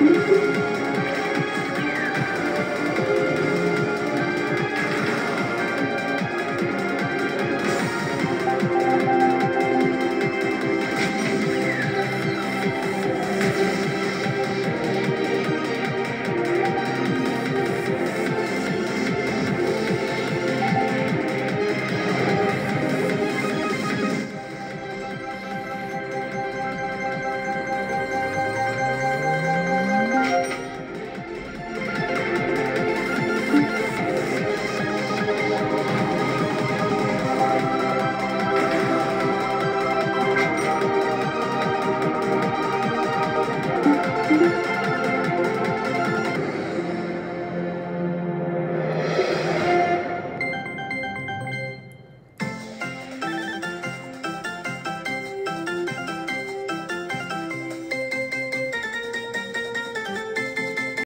Música